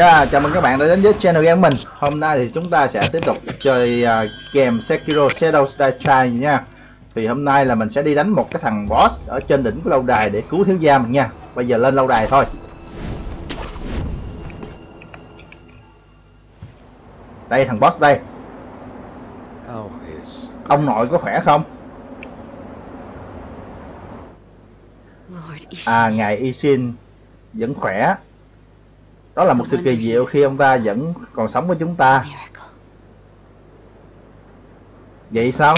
Yeah, chào mừng các bạn đã đến với channel game mình. Hôm nay thì chúng ta sẽ tiếp tục chơi uh, game Sekiro Shadow Die Try nha. Thì hôm nay là mình sẽ đi đánh một cái thằng boss ở trên đỉnh của lâu đài để cứu thiếu gia mình nha. Bây giờ lên lâu đài thôi. Đây thằng boss đây. Ông nội có khỏe không? À ngài Ishin vẫn khỏe Đó là một sự kỳ diệu khi ông ta vẫn còn sống với chúng ta. Vậy sao?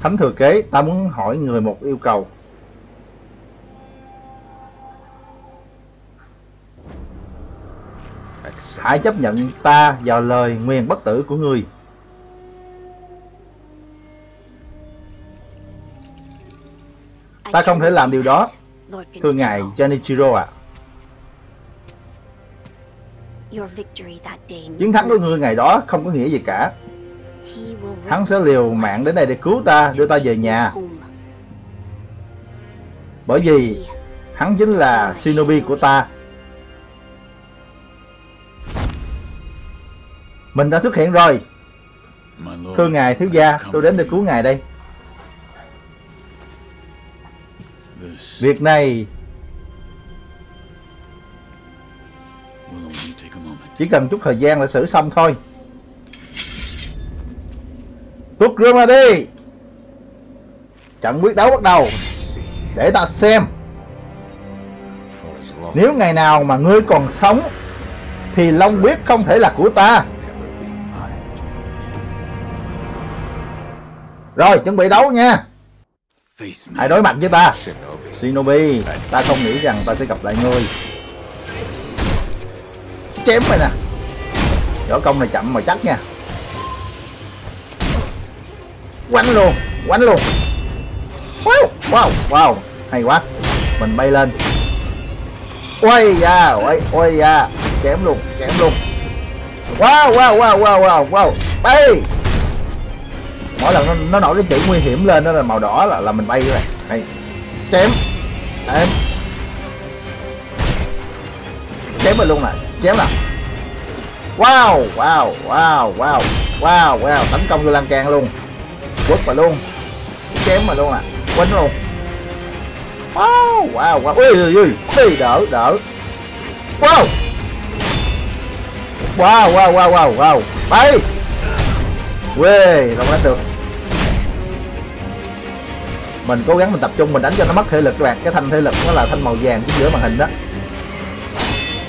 Thánh thừa kế, ta muốn hỏi người một yêu cầu Hãy chấp nhận ta vào lời nguyền bất tử của người Ta không thể làm điều đó. Thưa ngài Genichiro. Genichiro ạ. Your victory that day Chiến thắng của ngươi ngày đó không có nghĩa gì cả. Hắn sẽ liều mạng đến đây để cứu ta, đưa ta về nhà. Bởi vì hắn chính là Shinobi của ta. Mình đã xuất hiện rồi. Thưa ngài thiếu gia, tôi đến để cứu ngài đây Việc này. Chỉ cần chút thời gian là xử xong thôi. Tuốt rương ra đi. Trận quyết đấu bắt đầu. Để ta xem. Nếu ngày nào mà ngươi còn sống Thì Long Quyết không thể là của ta. Rồi chuẩn bị đấu nha Hãy đối mặt với ta. Shinobi. Ta không nghĩ rằng ta sẽ gặp lại ngươi. Chém mày nè. Võ công này chậm mà chắc nha. Quánh luôn Quánh luôn. Wow Wow Wow. Hay quá. Mình bay lên. Ôi da Ôi Ôi da. Chém luôn Chém luôn. Wow wow wow wow wow wow. Bay Mỗi lần nó, nó nổi cái chữ nguy hiểm lên đó là màu đỏ là, là mình bay rồi Hay chém. Em chém vào luôn nè. Chém nè. Wow wow wow wow wow wow. Tấn công vô lan can luôn. Quất vào luôn. Chém vào luôn nè. Quấn luôn. Wow wow wow. Ui ui ui. Ui đỡ đỡ. Wow. Wow wow wow wow wow. Bay quê không đánh được. Mình cố gắng mình tập trung mình đánh cho nó mất thể lực các bạn. Cái thanh thể lực nó là thanh màu vàng chính giữa màn hình đó.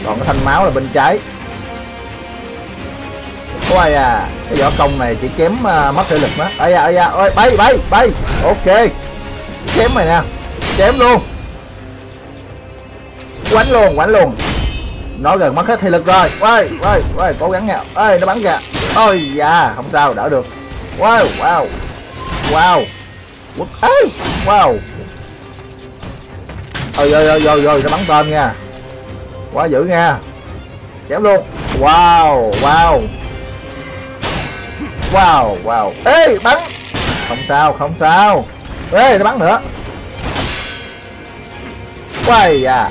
Còn cái thanh máu là bên trái. Ôi à cái võ công này chỉ chém uh, à, mất thể lực đó. Ây da ây da ôi bay bay bay. Ok. Chém mày nè. Chém luôn. Quánh luôn quánh luôn. Nó gần mất hết thể lực rồi. Quay quay quay cố gắng nha. Ơi nó bắn kìa ôi da, không sao, đỡ được. Wow wow wow. What? Wow. Ôi ôi ôi ôi ôi nó bắn tên nha. Quá dữ nha. Chém luôn. Wow wow. Wow wow. Ê, bắn. Không sao không sao. Ê, nó bắn nữa. Quay à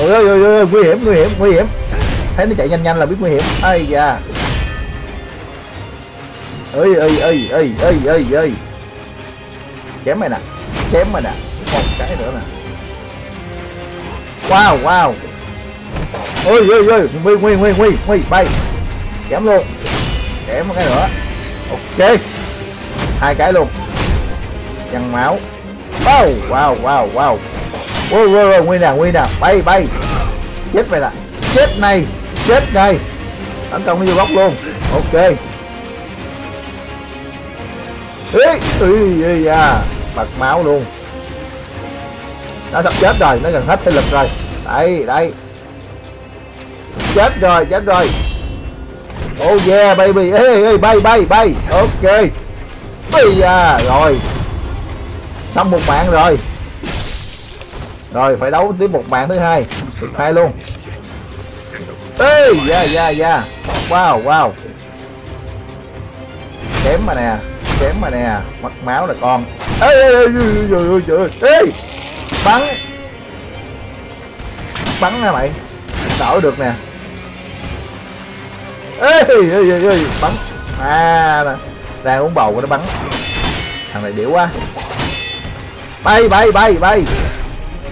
ôi ôi ôi, nguy hiểm nguy hiểm nguy hiểm. Thấy nó chạy nhanh nhanh là biết nguy hiểm. Ây da ơi ơi ơi ơi ơi ơi ơi chém mày nè, chém mày nè. Một cái nữa nè. Wow wow. Ôi ôi ôi, nguy nguy nguy nguy nguy, bay. Chém luôn. Chém một cái nữa. Ok. Hai cái luôn. Dằn máu. Wow wow wow wow. Ôi ôi ôi nguy nè nguy nè bay bay. Chết mày nè. Chết này chết này. Tấn công vô góc luôn. Ok. Ê, ê, ê, da, bật máu luôn. Nó sắp chết rồi, nó gần hết thể lực rồi. Đây, đây. Chết rồi, chết rồi. Oh yeah, baby. Ê, ê, bay, bay, bay. Ok. Bây giờ rồi. Xong một mạng rồi. Rồi, phải đấu tiếp một mạng thứ hai. Được hai luôn. Ê, yeah, yeah, yeah Wow, wow. Kém mà nè chém mà nè mất máu là con ê ê ê ê ê ê ê bắn bắn nè mày đỡ được nè ê ê ê ê bắn à nè đang uống bầu của nó bắn thằng này điểu quá bay bay bay bay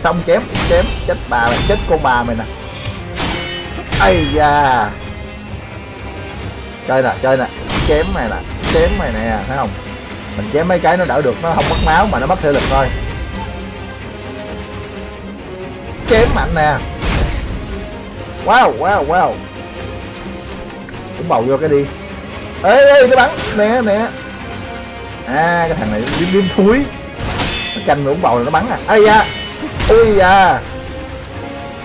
xong chém chém chết bà mày chết con bà mày nè ây da chơi nè chơi nè chém mày nè chém mày nè, thấy không? Mình chém mấy cái nó đỡ được, nó không mất máu mà nó mất thể lực thôi. Chém mạnh nè. Wow wow wow. Cũng bầu vô cái đi. Ê ê, cái bắn. Nè nè. À cái thằng này điên điên thúi. Nó canh uống bầu là nó bắn à. Ây da. Ui da.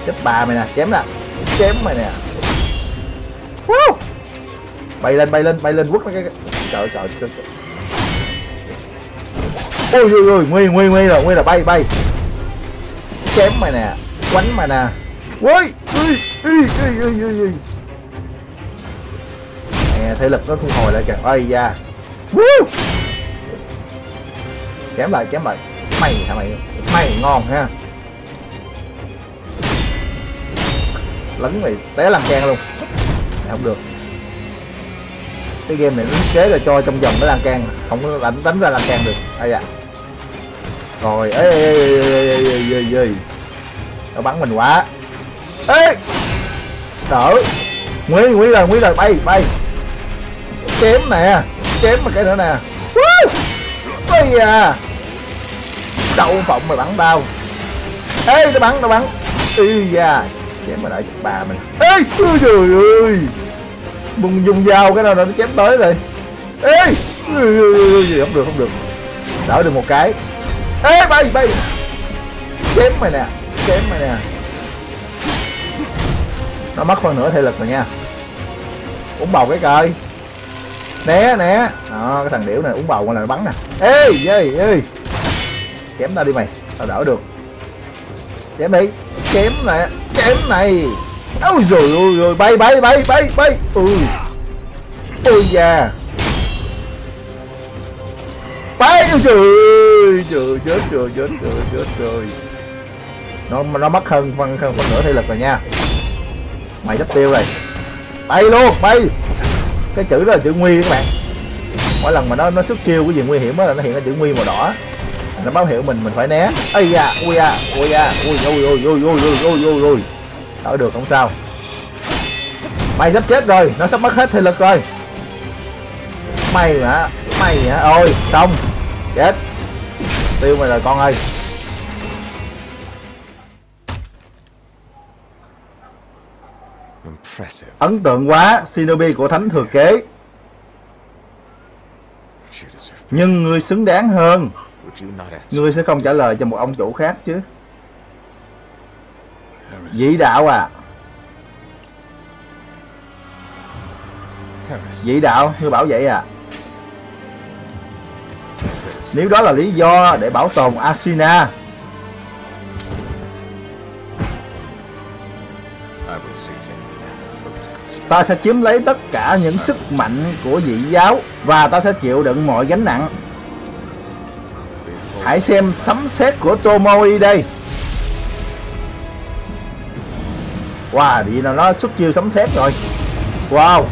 Chết bà mày nè, chém nè. Chém mày nè. Woo! Bay lên bay lên bay lên, quất mấy cái... trời trời trời ôi ôi ôi, nguy nguy nguy rồi nguy là bay bay. Chém mày nè, quánh mày nè. Ui ui ui ui ui ui ui nè thể lực nó thu hồi lại kìa. Ây da. Woo! chém lại chém lại. Mày hả mày? Mày ngon ha. Lấn mày té làm can luôn. Không được cái game này nó thiết kế là cho trong vòng nó lan can. Không có đánh đánh ra lan can được. Ai dạ rồi, ê ê ê ê ê ê ê nó bắn mình quá. Ê! Đỡ. Nguy nguy rồi nguy rồi. Bay bay. Chém nè. Chém mà cái nữa nè. Bây à đậu phộng mà bắn bao. Ê nó bắn nó bắn. Y da. Chém mà lại bà mình. Ê trời ơi bùng dùng dao cái nào nó chém tới rồi. Ê! Không được không được. Đỡ được một cái. Ê, bay bay. Chém mày nè, chém mày nè. Nó mất phần nửa thể lực rồi nha. Uống bầu cái coi. Né né. Đó, cái thằng điểu này uống bầu là nó bắn nè. Ê ê ê. Chém tao đi mày, tao đỡ được. Chém đi, chém nè chém này ôi rồi ôi rồi, bay bay bay bay bay. Ôi ôi da. Bay, ôi trời trời chết trời chết trời chết, trời nó nó mất hơn phân hơn phân nửa thể lực rồi nha. Mày sắp tiêu rồi. Bay luôn, bay. Cái chữ đó là chữ nguy các bạn. Mỗi lần mà nó nó xuất chiêu cái gì nguy hiểm đó là nó hiện ra chữ nguy màu đỏ. Nó báo hiệu mình mình phải né. Ây da, ui da ui da, ui ui ui ui ui ui ui ui ui đỡ được không sao. Mày sắp chết rồi nó sắp mất hết thể lực rồi. Mày hả? Mày hả? Ôi xong. Chết. Tiêu mày rồi con ơi. Ấn tượng quá shinobi của thánh thừa kế. Nhưng ngươi xứng đáng hơn. Ngươi sẽ không trả lời cho một ông chủ khác chứ Dĩ đạo à. Dĩ đạo ngươi bảo vậy à. Nếu đó là lý do để bảo tồn Asina ta sẽ chiếm lấy tất cả những sức mạnh của dị giáo và ta sẽ chịu đựng mọi gánh nặng. Hãy xem sấm sét của Tomoi đây wow vậy là nó xuất chiêu sấm sét rồi. Wow.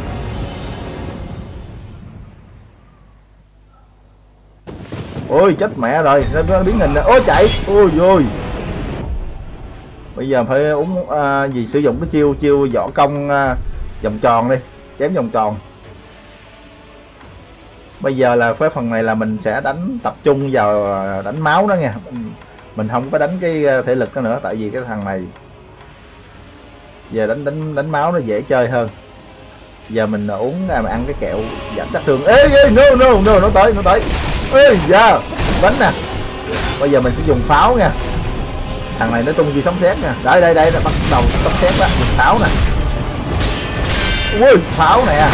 Ôi chết mẹ rồi nó, biến hình rồi ôi chạy. Ôi ôi bây giờ phải uống à, gì sử dụng cái chiêu chiêu võ công à, vòng tròn đi chém vòng tròn. Bây giờ là cái phần này là mình sẽ đánh tập trung vào à, đánh máu đó nha. Mình, không có đánh cái à, thể lực đó nữa tại vì cái thằng này giờ đánh đánh đánh máu nó dễ chơi hơn. Giờ mình uống à, mà ăn cái kẹo giảm sát thương. Ê ê no no no nó tới nó tới. Ê da đánh nè. Bây giờ mình sẽ dùng pháo nha. Thằng này nó tung chi sấm sét nha. Đây đây đây nó bắt đầu sấm sét đó. Dùng pháo nè. Ui pháo nè.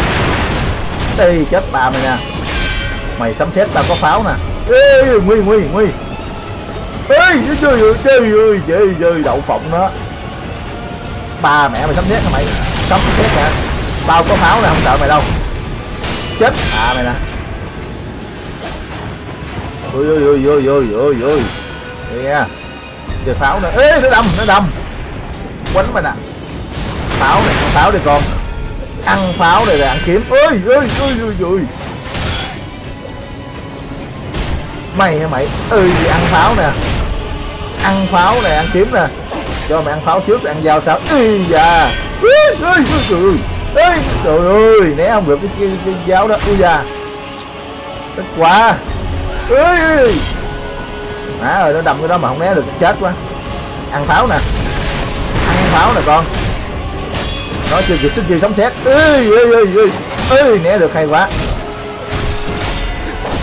Đi chết bà mày nè mày sấm sét tao có pháo nè. Ê nguy nguy nguy. Ê trời ơi trời ơi trời ơi đậu phộng nó ba mẹ mày sấm chết hả mày? Sấm chết nè tao có pháo nè không sợ mày đâu. Chết. À mày nè. Ôi ôi ôi ôi ôi ôi ôi Đây nha. Chơi pháo này ê, nó đâm nó đâm. Quánh mày nè. Pháo này ăn pháo đi con. Ăn pháo này là ăn kiếm. Ơi ơi ơi ơi ôi. Mày hả mày? Ơi ăn pháo nè. Ăn pháo này, ăn kiếm nè cho mày ăn pháo trước ăn dao sao? Ui da. Ơi ui ơi. Ơi trời ơi né không được cái, cái, cái giáo đó. Ui da. Tức quá. Ơi má ơi nó đâm cái đó mà không né được chết quá. Ăn pháo nè. Ăn pháo nè con. Nó chưa kịp sức chưa sống xét ơi ơi ơi ơi ui né được hay quá.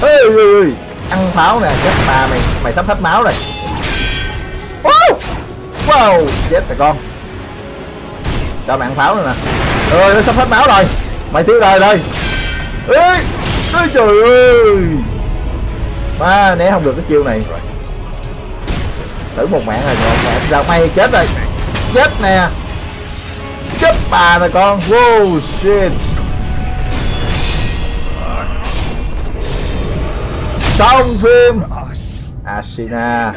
Ơi ui ui ăn pháo nè. Chết bà mày mày sắp hết máu rồi wow. chết rồi con. Cho mày ăn pháo nữa nè. Ơi nó sắp hết máu rồi. Mày thiếu đời rồi. Ê ơi trời ơi. Má, né không được cái chiêu này. Thử một mạng rồi, một mạng. Ra may chết rồi. Chết nè. Chết bà nè con. Wow, shit. Xong phim. Asina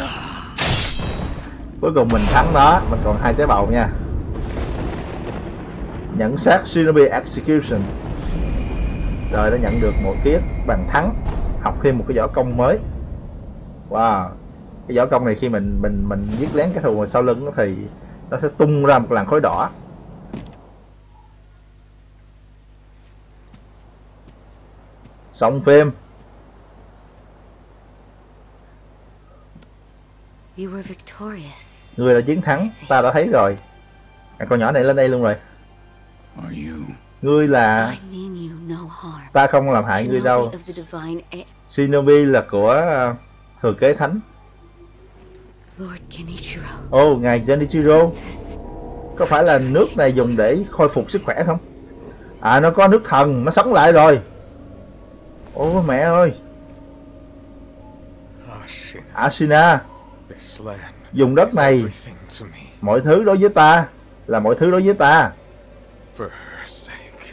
cuối cùng mình thắng nó. Mình còn hai trái bầu nha. Nhận xác Shinobi Execution. Rồi đã nhận được một tiết bàn thắng. Học thêm một cái võ công mới. Wow. Cái võ công này khi mình mình mình giết lén cái thù sau lưng thì nó sẽ tung ra một làn khói đỏ. Xong phim. Người đã chiến thắng ta đã thấy rồi. À, con nhỏ này lên đây luôn rồi. Are you? ngươi là I mean you no harm. ta không làm hại ngươi đâu. Shinobi e- Shinobi là của uh, thừa kế thánh. Ô oh, ngài Genichiro có phải là nước này dùng để khôi phục sức khỏe không? À nó có nước thần nó sống lại rồi. Ô mẹ ơi. Ashina, Asuna this land dùng đất này mọi thứ đối với ta là mọi thứ đối với ta.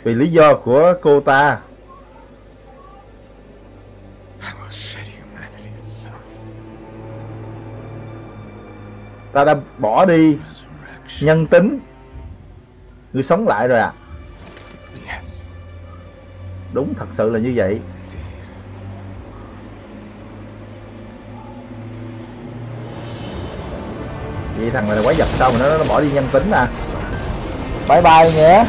Vì lý do của cô ta. Ta đã bỏ đi nhân tính. Ngươi sống lại rồi à? Đúng thật sự là như vậy vậy thằng này quái vật sao mà nó, nó bỏ đi nhân tính à? Bye bye nhé.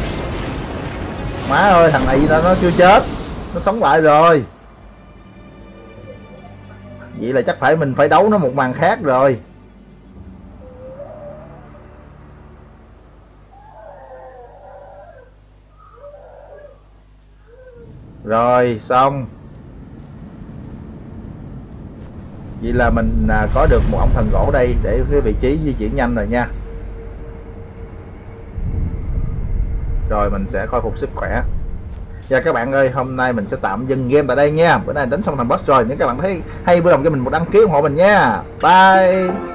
Má ơi thằng này nó, nó chưa chết. Nó sống lại rồi. Vậy là chắc phải mình phải đấu nó một màn khác rồi. Rồi xong. Vậy là mình à, có được một ông thần gỗ đây để cái vị trí di chuyển nhanh rồi nha. Rồi mình sẽ khôi phục sức khỏe. Và các bạn ơi hôm nay mình sẽ tạm dừng game tại đây nha. Bữa nay đánh xong thành boss rồi. Nếu các bạn thấy hay vui lòng cho mình một đăng ký ủng hộ mình nha. Bye!